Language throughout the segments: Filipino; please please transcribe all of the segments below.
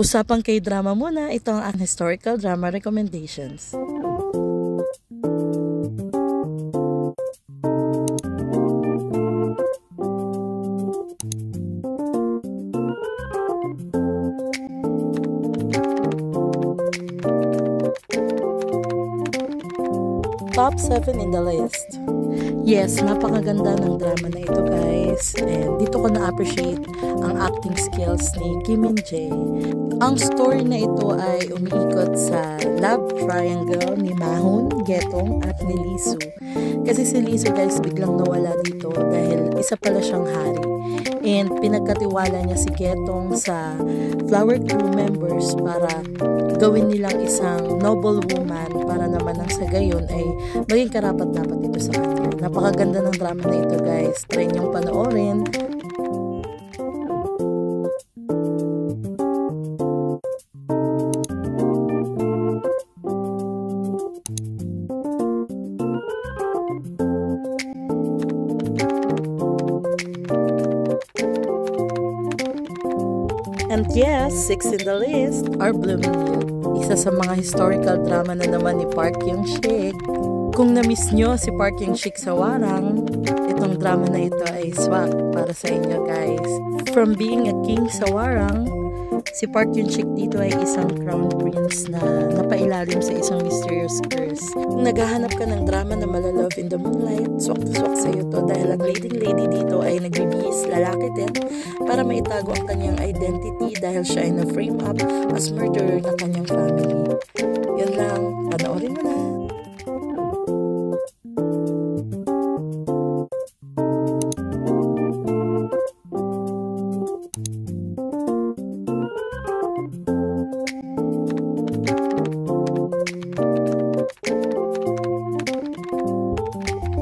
Usapang kay drama muna, ito ang historical drama recommendations. Top 7 in the list. Yes, napakaganda ng drama na ito guys. And dito ko na-appreciate ang acting skills ni Kim Min Jae. Ang story na ito ay umiikot sa love triangle ni Mahon, Getong at ni Lisu. Kasi si Lisu guys biglang nawala dito dahil isa pala siyang hari. And pinagkatiwala niya si Getong sa flower crew members para gawin nilang isang noble woman para naman nang sa gayon ay maging karapat-dapat ito sa kanya. Napakaganda ng drama na ito guys. Try niyong panoorin. And yes, six in the list are Youth. Isa sa mga historical drama na naman ni Park Hyung-sik. Kung na-miss nyo si Park Hyung-sik sa Warang, itong drama na ito ay swak para sa inyo guys. From being a king sa Warang, Si Park Yun-sik dito ay isang crown prince na napailalim sa isang mysterious curse. Kung naghahanap ka ng drama na malalove in the moonlight, swak to swak sa'yo to dahil ang leading lady dito ay nagbibihis lalaki din para maitago ang kanyang identity dahil siya ay na-frame up as murderer ng kanyang family. Yun lang,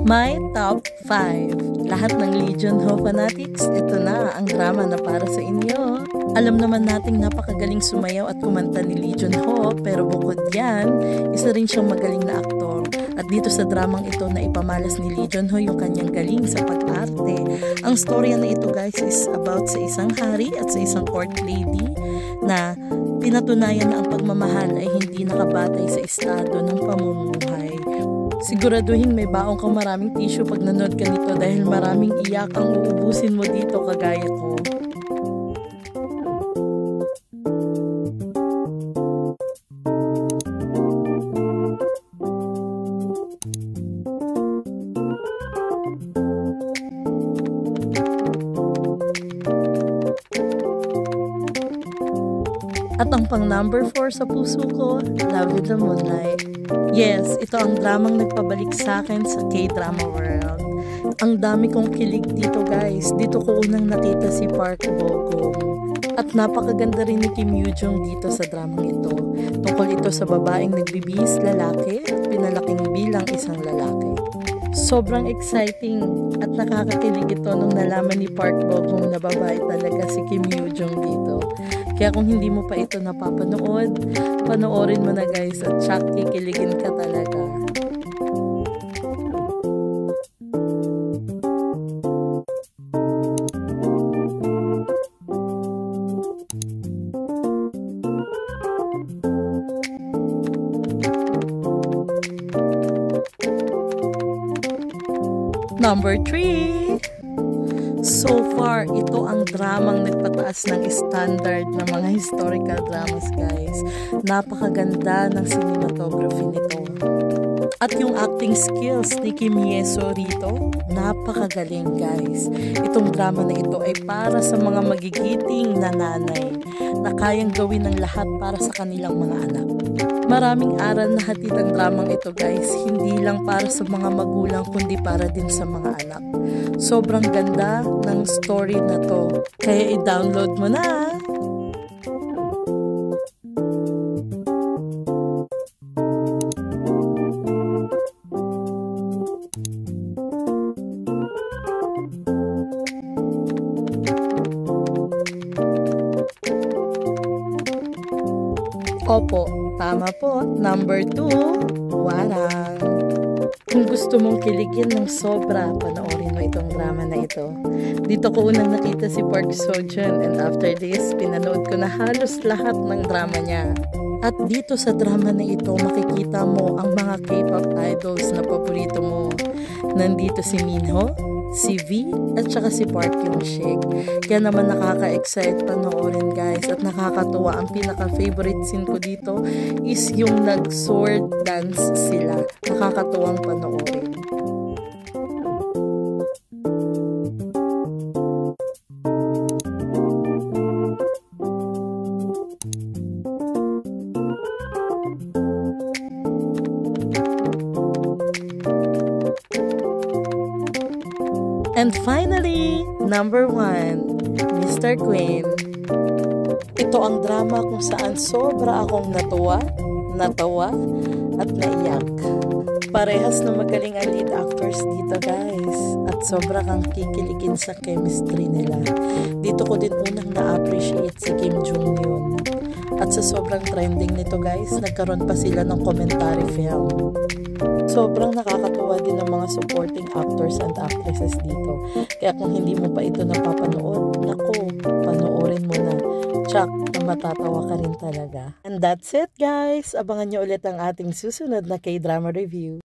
My Top 5. Lahat ng Legion Ho fanatics, ito na ang drama na para sa inyo. Alam naman nating napakagaling sumayaw at kumanta ni Legion Ho, pero bukod yan, isa rin siyang magaling na aktor. At dito sa dramang ito na ipamalas ni Legion Ho yung kanyang galing sa pag-arte. Ang storya na ito guys is about sa isang hari at sa isang court lady na pinatunayan na ang pagmamahal ay hindi nakabatay sa estado ng pamumuhay. Siguraduhin may baong kang maraming tissue pag nanood ka nito dahil maraming iyak ang uubusin mo dito kagaya ko. At ang pang number 4 sa puso ko, Love in the Moonlight. Yes, ito ang dramang nagpabalik sa akin sa K-drama world. Ang dami kong kilig dito guys. Dito ko unang nakita si Park Bo-gum. At napakaganda rin ni Kim Yoo-jung dito sa dramang ito. Tungkol ito sa babaeng nagbibihis lalaki at pinalaking bilang isang lalaki. Sobrang exciting at nakakakilig ito nung nalaman ni Park Bo-gum na babae talaga si Kim Yoo-jung dito. Kaya kung hindi mo pa ito napapanood, panoorin mo na guys at tsak kikiligin ka talaga. Number 3 So far, ito ang dramang nagpataas ng standard ng mga historical dramas, guys. Napakaganda ng cinematography nito. At yung acting skills ni Kim Yeso rito, napakagaling guys. Itong drama na ito ay para sa mga magigiting na nanay na kayang gawin ng lahat para sa kanilang mga anak. Maraming aral na hatid ang dramang ito guys, hindi lang para sa mga magulang kundi para din sa mga anak. Sobrang ganda ng story na to, kaya i-download mo na! Opo, tama po. Number 2, warang. Kung gusto mong kiligin ng sobra, panoorin mo itong drama na ito. Dito ko unang nakita si Park Seo-joon and after this, pinanood ko na halos lahat ng drama niya. At dito sa drama na ito, makikita mo ang mga K-pop idols na paborito mo. Nandito si Minho, si V, at saka si Park Yung-shik. Kaya naman nakaka-excite panoorin guys at nakakatuwa. Ang pinaka-favorite scene ko dito is yung nag-sword dance sila. Nakakatuwang panoorin. And finally, number one, Mr. Queen. Ito ang drama kung saan sobra akong natuwa, natawa, at naiyak. Parehas na magaling ang lead actors dito guys. At sobra kang kikiligin sa chemistry nila. Dito ko din unang na-appreciate si Kim Jong-un. At sa sobrang trending nito guys, nagkaroon pa sila ng commentary film. Sobrang nakakatuwa din ng mga supporting actors and actresses dito. Kaya kung hindi mo pa ito napapanood, naku, panoorin mo na. Tsak, na matatawa ka rin talaga. And that's it guys! Abangan nyo ulit ang ating susunod na K-drama review.